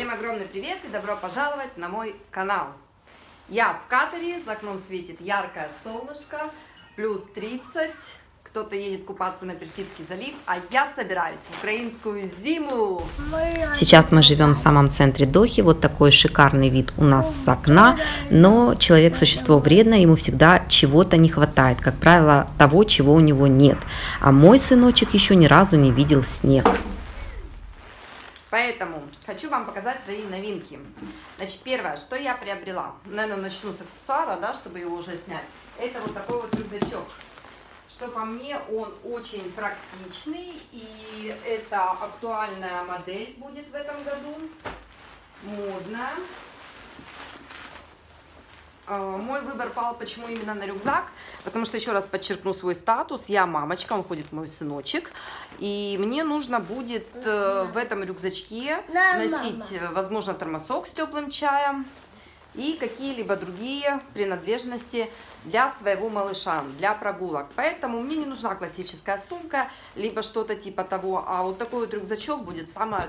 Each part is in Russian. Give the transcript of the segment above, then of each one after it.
огромный привет и добро пожаловать на мой канал. Я в Катаре, за окном светит яркое солнышко, плюс 30, кто-то едет купаться на Персидский залив, а я собираюсь в украинскую зиму. Сейчас мы живем в самом центре Дохи, вот такой шикарный вид у нас с окна, но человек существо вредное, ему всегда чего-то не хватает, как правило, того, чего у него нет. А мой сыночек еще ни разу не видел снег. Поэтому хочу вам показать свои новинки. Значит, первое, что я приобрела, наверное, начну с аксессуара, да, чтобы его уже снять. Это вот такой вот рюкзачок. Что по мне, он очень практичный, и это актуальная модель будет в этом году, модная. А, мой выбор пал, почему именно на рюкзак, потому что, еще раз подчеркну свой статус, я мамочка, он ходит мой сыночек, и мне нужно будет э, в этом рюкзачке носить, э, возможно, термосок с теплым чаем и какие-либо другие принадлежности для своего малыша, для прогулок. Поэтому мне не нужна классическая сумка, либо что-то типа того, а вот такой вот рюкзачок будет самое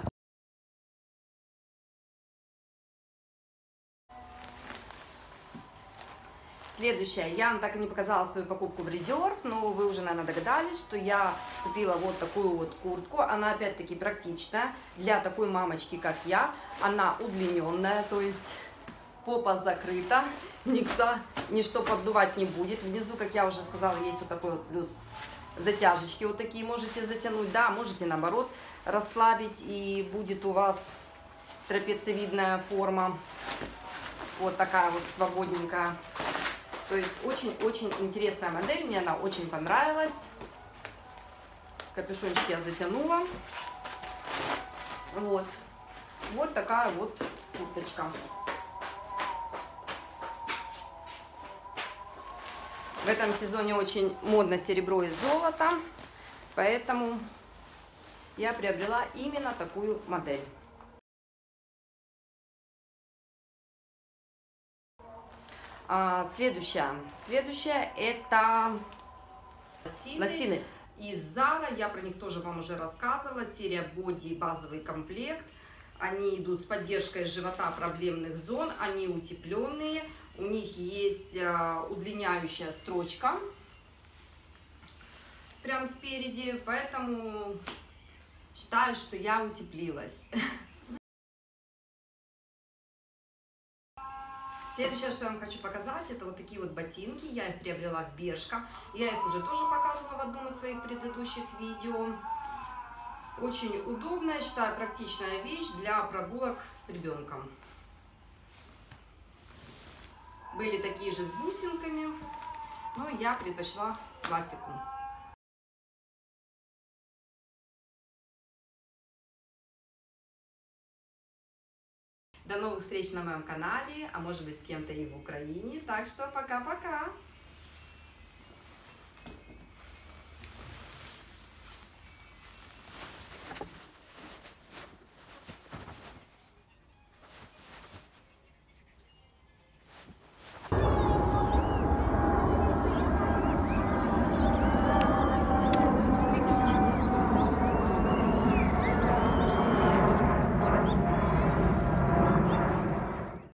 Следующее, я вам так и не показала свою покупку в резерв, но вы уже, наверное, догадались, что я купила вот такую вот куртку. Она опять-таки практичная для такой мамочки, как я. Она удлиненная, то есть попа закрыта, никто ничто поддувать не будет. Внизу, как я уже сказала, есть вот такой вот плюс затяжечки вот такие можете затянуть. Да, можете наоборот расслабить и будет у вас трапециевидная форма. Вот такая вот свободненькая. То есть очень-очень интересная модель, мне она очень понравилась. Капюшончик я затянула. Вот. Вот такая вот курточка. В этом сезоне очень модно серебро и золото, поэтому я приобрела именно такую модель. А, следующая. Следующая это лосины. лосины. Из Zara, я про них тоже вам уже рассказывала. Серия боди базовый комплект. Они идут с поддержкой живота проблемных зон. Они утепленные. У них есть а, удлиняющая строчка. Прям спереди. Поэтому считаю, что я утеплилась. Следующее, что я вам хочу показать, это вот такие вот ботинки. Я их приобрела в Бершка. Я их уже тоже показывала в одном из своих предыдущих видео. Очень удобная, считаю, практичная вещь для прогулок с ребенком. Были такие же с бусинками, но я предпочла классику. До новых встреч на моем канале, а может быть с кем-то и в Украине. Так что пока-пока!